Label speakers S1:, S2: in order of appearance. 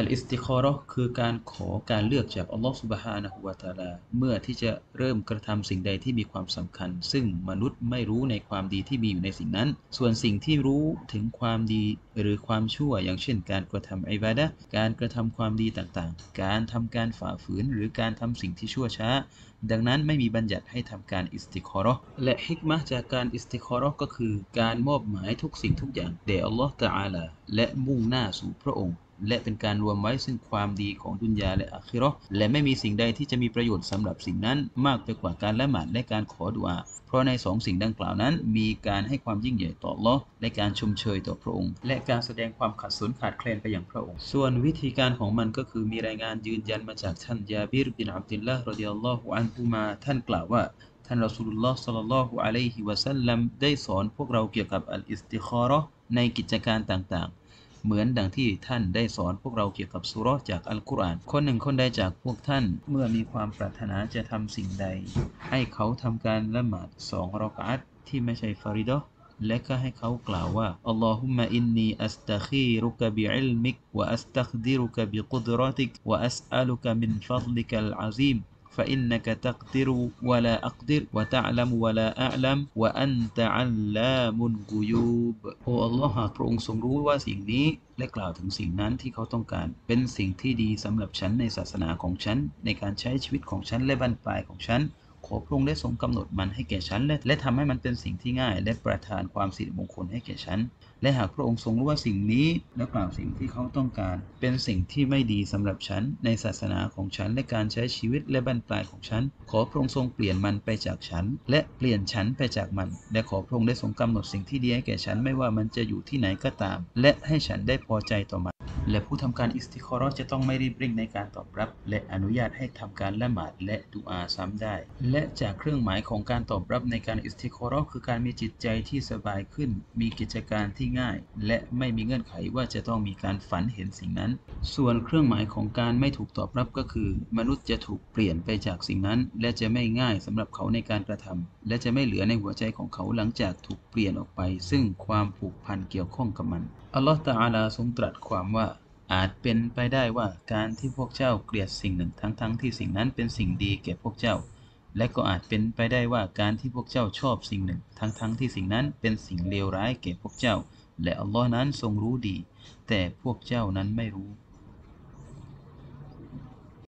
S1: อัลอิสติคอเราะห์คือการขอการเลือกจากอัลลอฮฺ سبحانه وتعالىเมื่อที่จะเริ่มกระทำสิ่งใดที่มีความสำคัญ ซึ่งมนุษย์ไม่รู้ในความดีที่มีอยู่ในสิ่งนั้น ส่วนสิ่งที่รู้ถึงความดีหรือความชั่ว อย่างเช่น การกระทำอิบาดะการกระทำความดีต่างๆ การทำการฝ่าฝืนหรือการทำสิ่งที่ชั่วช้า ดังนั้นไม่มีบัญญัติให้ทำการอิสติคอเราะห์และฮิกมะจากการอิสติคอเราะห์ก็คือ การมอบหมายทุกสิ่งทุกอย่างแด่อัลลอฮฺตะอาลาและมุ่งหน้าสู่พระองค์ และเป็นการรวมไว้ซึ่งความดีของดุนยาและอาคิราะห์และไม่มีสิ่งใดที่จะมีประโยชน์สำหรับสิ่งนั้น มากไปกว่าการละหมาดและการขอดุอาเพราะในสองสิ่งดังกล่าวนั้น มีการให้ความยิ่งใหญ่ต่อลอและการชมเชยต่อพระองค์ และการแสดงความขัดสนขาดแคลนไปอย่างพระองค์ ส่วนวิธีการของมันก็คือมีรายงานยืนยันมาจากท่านยาบิรบินอับดุลละห์รดิยัลลอฮุอันฮุมาท่านกล่าวว่าท่านรอสูลุลลอฮ์สัลลัลลอฮุอะลัยฮิวะสัลลัมได้สอนพวกเราเกี่ยวกับอัลอิสติคอราะในกิจการต่างๆ เหมือนดังที่ท่านได้สอนพวกเราเกี่ยวกับซูเราะห์จากอัลกุรอาน คนหนึ่งคนใดจากพวกท่านเมื่อมีความปรารถนาจะทำสิ่งใด ให้เขาทำการละหมาดสองรอกอัตที่ไม่ใช่ฟาริดะและก็ให้เขากล่าวว่าاللهم إني أستخيرك بعلمك وأستقدرك بقدرتك وأسألك من فضلك العظيم فإنك تقدر ولا أقدر وتعلم ولا أعلم وأنت علام الغيوب โอ้อัลลอฮ์หากพระองค์ทรงรู้ว่าสิ่งนี้ และกล่าวถึงสิ่งนั้นที่เขาต้องการ เป็นสิ่งที่ดีสำหรับฉันในศาสนาของฉัน ในการใช้ชีวิตของฉันและบั้นปลายของฉัน ขอพระองค์ได้ทรงกำหนดมันให้แก่ฉัน และและทำให้มันเป็นสิ่งที่ง่าย และประทานความสิริมงคลให้แก่ฉัน และหากพระองค์ทรงรู้ว่าสิ่งนี้และกล่าวสิ่งที่เขาต้องการ เป็นสิ่งที่ไม่ดีสำหรับฉัน ในศาสนาของฉันและการใช้ชีวิตและบั้นปลายของฉัน ขอพระองค์ทรงเปลี่ยนมันไปจากฉัน และเปลี่ยนฉันไปจากมัน และขอพระองค์ได้ทรงกำหนดสิ่งที่ดีให้แก่ฉันไม่ว่ามันจะอยู่ที่ไหนก็ตาม และให้ฉันได้พอใจต่อมัน และผู้ทำการอิสติคอราะห์จะต้องไม่รีบเร่งในการตอบรับ และอนุญาตให้ทำการละหมาดและดุอาซ้ำได้ และจากเครื่องหมายของการตอบรับในการอิสติคอราะห์คือการมีจิตใจที่สบายขึ้น มีกิจการที่ง่าย และไม่มีเงื่อนไขว่าจะต้องมีการฝันเห็นสิ่งนั้น ส่วนเครื่องหมายของการไม่ถูกตอบรับก็คือ มนุษย์จะถูกเปลี่ยนไปจากสิ่งนั้น และจะไม่ง่ายสำหรับเขาในการกระทำและจะไม่เหลือในหัวใจของเขาหลังจากถูกเปลี่ยนออกไป ซึ่งความผูกพันเกี่ยวข้องกับมันอัลลอฮฺตะอาลาทรงตรัสความว่า อาจเป็นไปได้ว่าการที่พวกเจ้าเกลียดสิ่งหนึ่งทั้งๆทที่สิ่งนั้นเป็นสิ่งดีแก่พวกเจ้า และก็อาจเป็นไปได้ว่าการที่พวกเจ้าชอบสิ่งหนึ่ง ทั้งๆทที่สิ่งนั้นเป็นสิ่งเลวร้ายแก่พวกเจ้า และอัลลอฮ์นั้นทรงรู้ดี แต่พวกเจ้านั้นไม่รู้